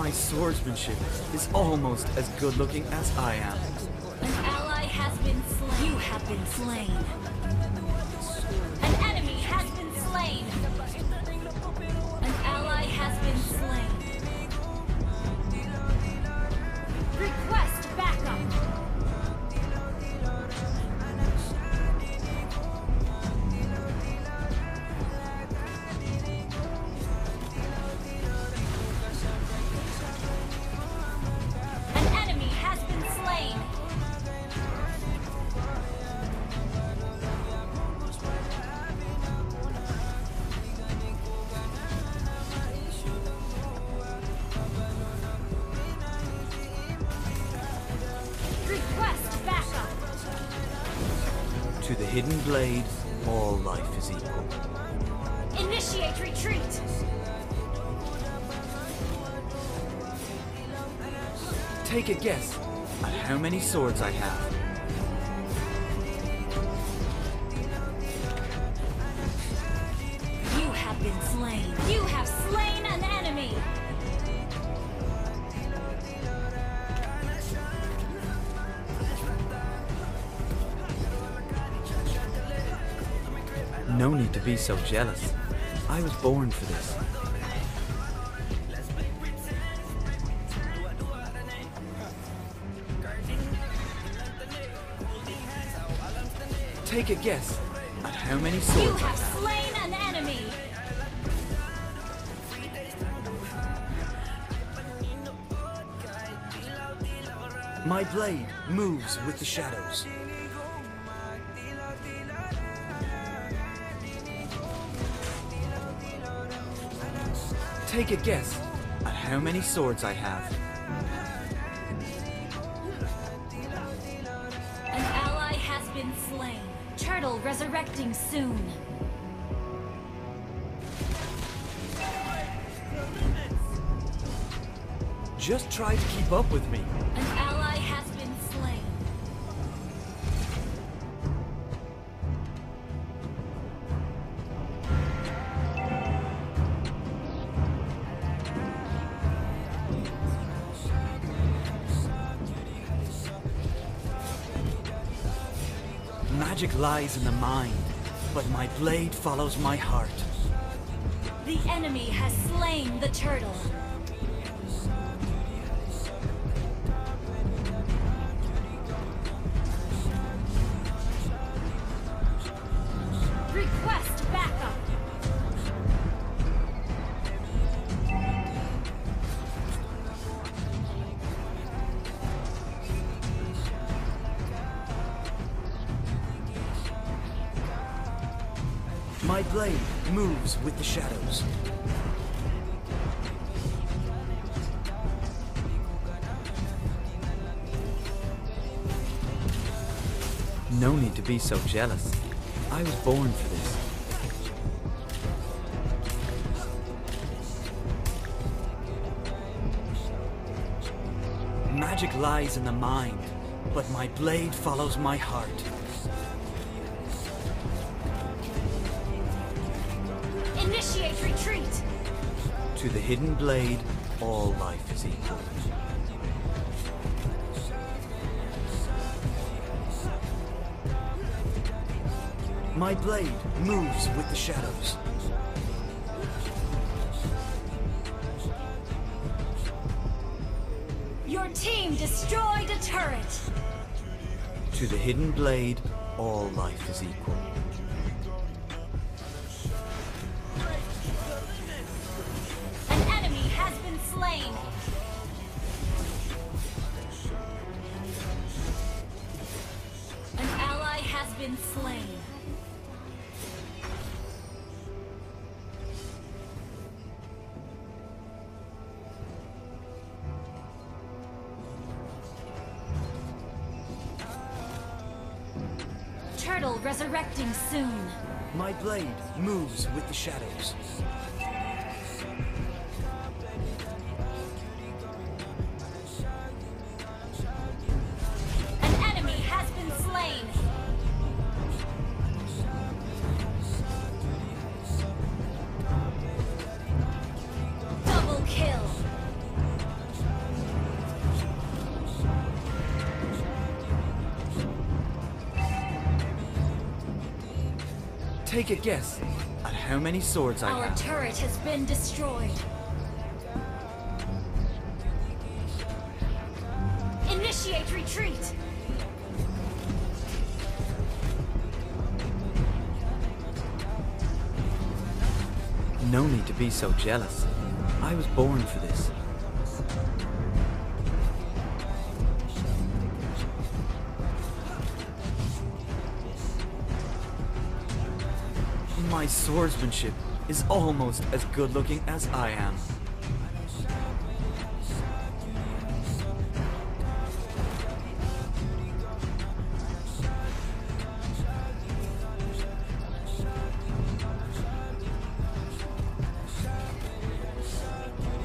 My swordsmanship is almost as good looking as I am. An ally has been slain. You have been slain. An enemy has been slain. An ally has been slain. Hidden blade, all life is equal. Initiate retreat. Take a guess at how many swords I have. You have been slain. You have slain an enemy. No need to be so jealous. I was born for this. Take a guess at how many souls You swords I have have. slain an enemy. My blade moves with the shadows. Take a guess at how many swords I have. An ally has been slain. Turtle resurrecting soon. Just try to keep up with me. Magic lies in the mind, but my blade follows my heart. The enemy has slain the turtle. My blade moves with the shadows. No need to be so jealous. I was born for this. Magic lies in the mind, but my blade follows my heart. Retreat. To the hidden blade, all life is equal. My blade moves with the shadows. Your team destroyed a turret. To the hidden blade, all life is equal. Slain. An ally has been slain. Turtle resurrecting soon. My blade moves with the shadows. Take a guess at how many swords I Our have. turret has been destroyed. Initiate retreat. No need to be so jealous. I was born for this. Swordsmanship is almost as good looking as I am.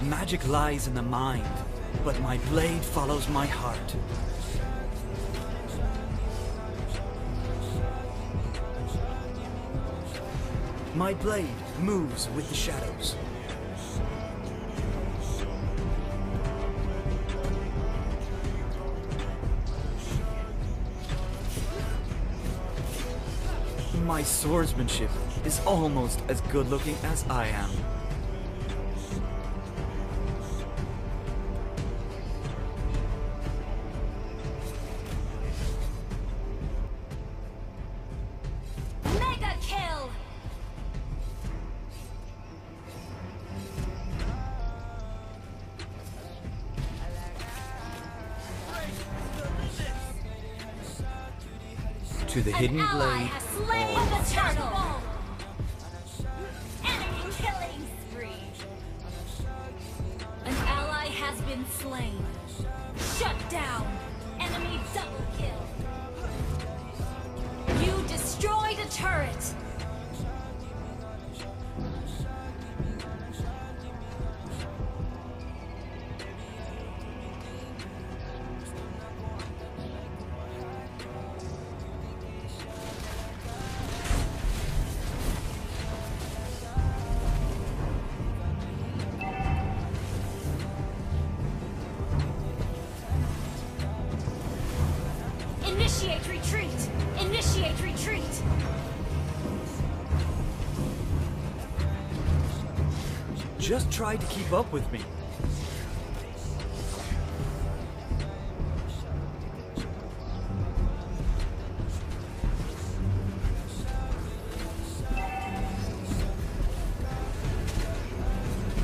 Magic lies in the mind, but my blade follows my heart. My blade moves with the shadows. My swordsmanship is almost as good looking as I am. To the An hidden ally blade. has slain the turtle. Enemy killing spree. An ally has been slain. Shut down. Enemy double kill. You destroyed a turret. Retreat. Just try to keep up with me.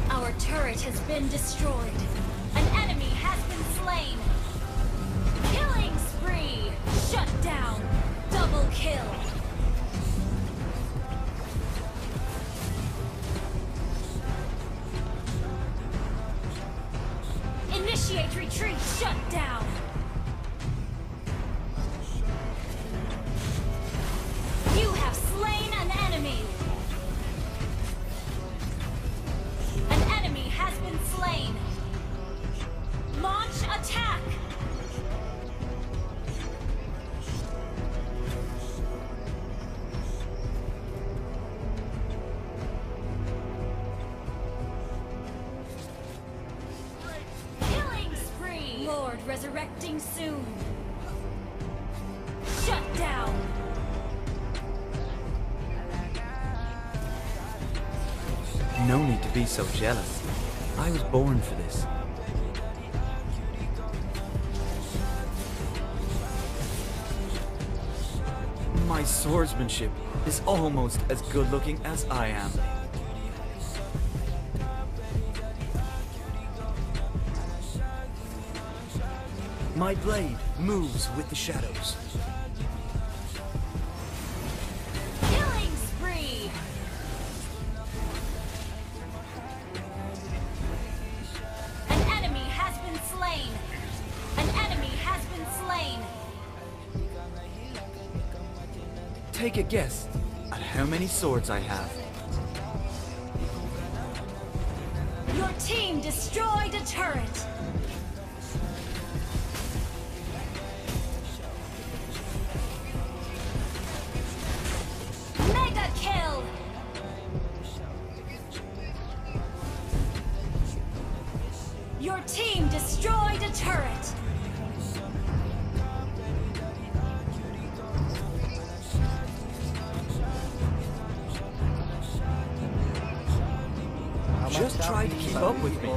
Our turret has been destroyed. Retreat. Shut down. No need to be so jealous. I was born for this. My swordsmanship is almost as good looking as I am. My blade moves with the shadows. Take a guess at how many swords I have. Your team destroyed a turret! Mega kill! Your team destroyed a turret! Just try to keep up with me.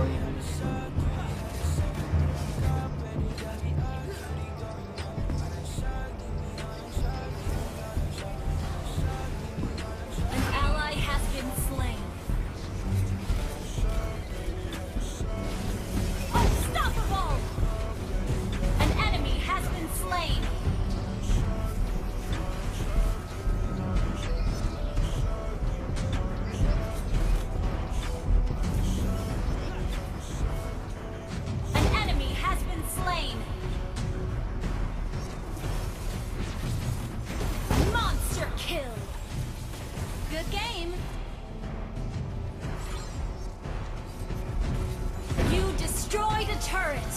Turret.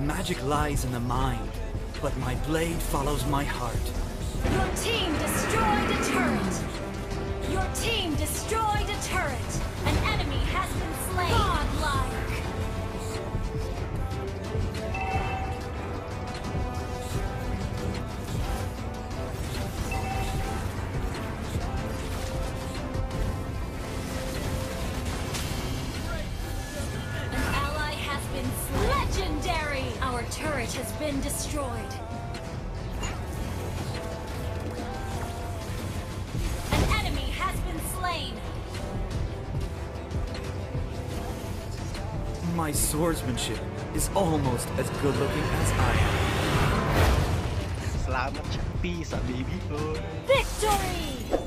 Magic lies in the mind, but my blade follows my heart. Your team destroyed a turret. Your team destroyed a turret. An enemy has been slain. Godlike. Destroyed. An enemy has been slain. My swordsmanship is almost as good looking as I am. Selamat Shopee sa baby boy. Victory!